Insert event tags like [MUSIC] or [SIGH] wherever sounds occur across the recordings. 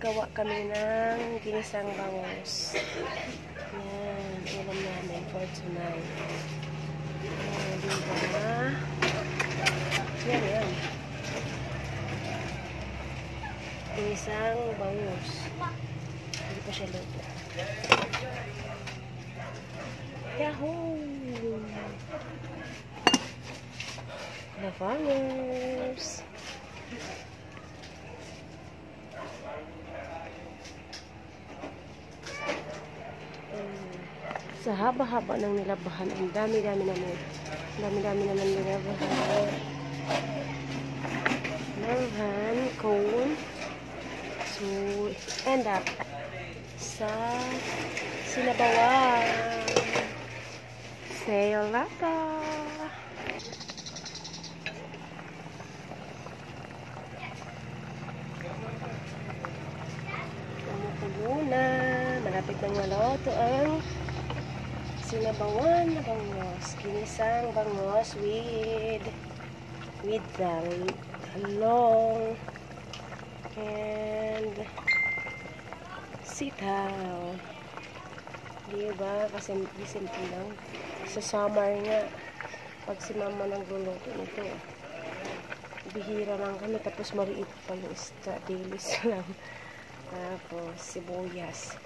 gagawa kami ng ginisang bangus. Yan, ulam namin for tonight. Ayan, diba? Yan, yan. Ginisang bangus. Hindi pa siya luto. Yahoo! The bangus. Sa haba-haba ng nilabahan, ang dami-dami naman. Dami-dami naman nilabahan. Nilabahan, cone. So, end up sa sinabawan. Sayonara! Tumutubo na. Maloto ang sinabawan na bangos. Ginisang bangos with with the long and sitaw. Diba? Kasi simple lang. Sa summer nga, pag si mama nagluluto nito, bihira lang kami. Tapos maliit pa yung isda. [LAUGHS] Lang. Tapos sibuyas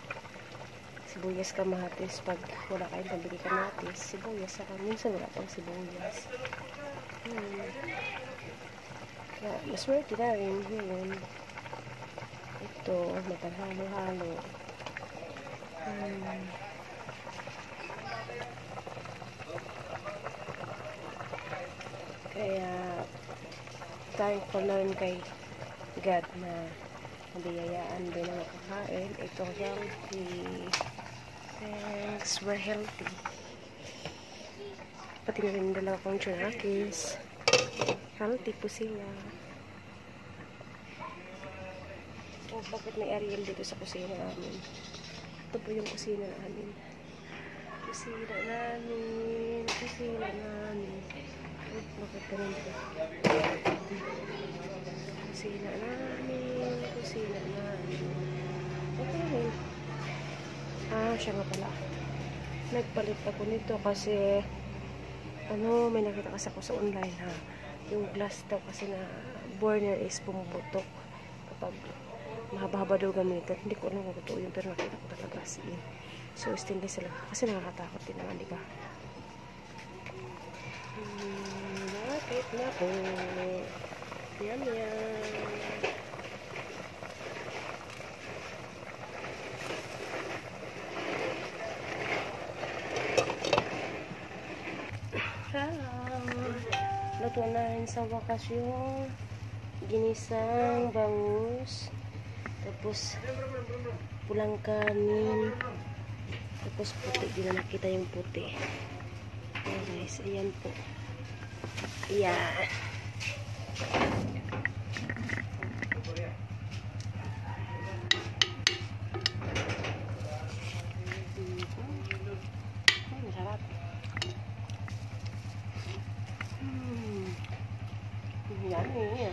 sibuyas kamatis. Pag wala kayong pambili kamatis sibuyas saka minsan wala pang sibuyas. Hmm. kaya maswerte na rin yun. Ito matalhalo-halo hmm. kaya thankful na rin kay God na nabiyayaan din na makakain ito healthy Thanks, we're healthy. Pati na rin dalawa kong churakis. Healthy po sila. Oh, bakit may Ariel dito sa kusina namin? Ito po yung kusina namin. Kusina namin. Kusina namin. Oh, bakit ganun po? Kusina namin. Kusina namin. Okay. Ah, siya nga pala. Nagpalit ako nito kasi ano, may nakita kasi ako sa online ha. Yung glass daw kasi na burner is pumuputok kapag mahaba-haba daw gamitin. Hindi ko alam kung totoo yun pero nakita ko talaga as. So, stainless sila. Kasi nakakatakot din naman, di ba? Hmm, bakit na po? Yum, yum. Luto na rin sa wakas yung ginisang bangus. Tapos pulang kanin. Tapos puti. Di na nakita yung puti. Guys. Ayan po. Ayan. Yummy.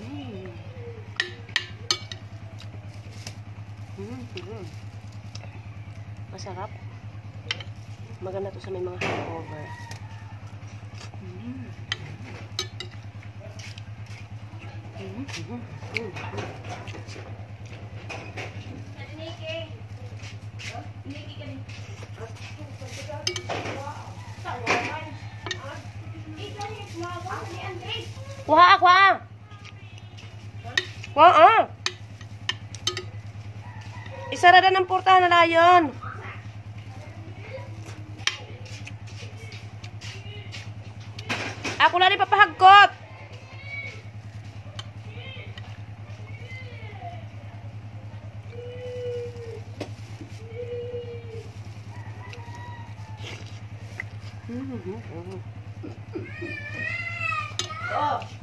Mm. Mm. Masarap. Maganda to sa may mga hangover. Mm. Mm, mm, mm, mm. Kuha, kuha. Kuha, ah. Isarada ng portahan na layon. Ako na rin papahagkot. Mm-hmm. Oh.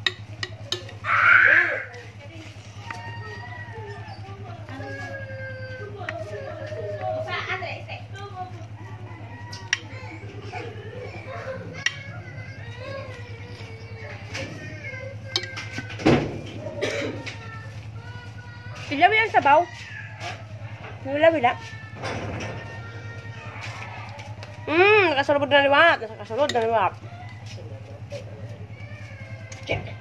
Dilaw yan sabaw. Wala, wala. Hmm, nakasulod na liwat. Nakasulod na liwat. Check.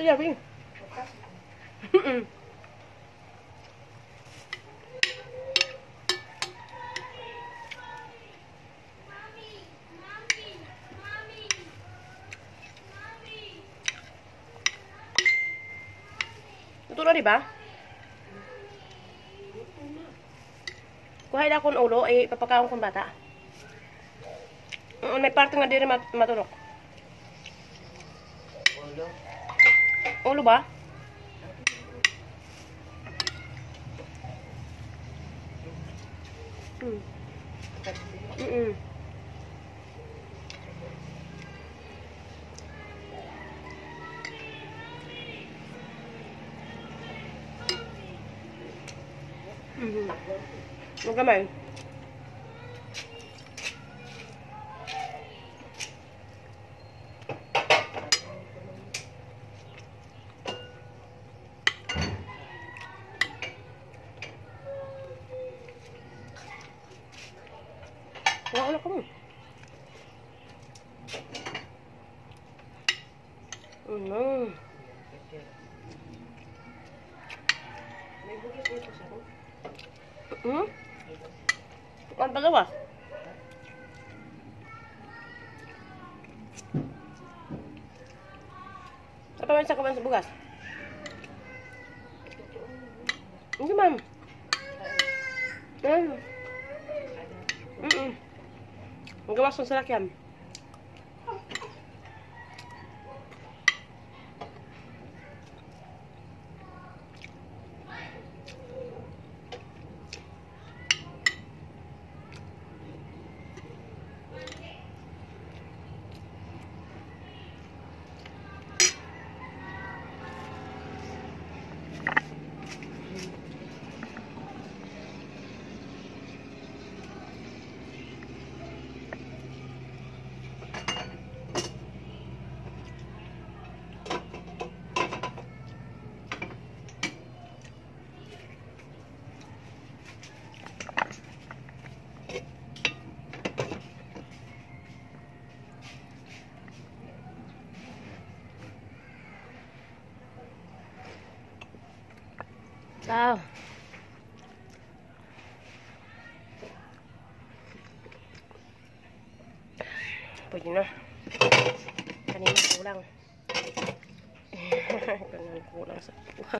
Tidak, Bing. Mm-mm. Ito na, di ba? Kuhay na akong ulo, eh, papakaon kong bata. Mm, May parte nga din mat matulok. Ulo. Ulo ba? Mm. Mm-mm. Mhm. Huwag kamay. Wala ka mo. Ano? May bugis dito sa ko. Hmm? Ang dalawa. Apa man sa kaban sa bugas? Hindi ma'am. Mm. Mm-mm. Ang sao? Bởi nó anh em cố lăng. [LAUGHS] Còn cố lăng sợ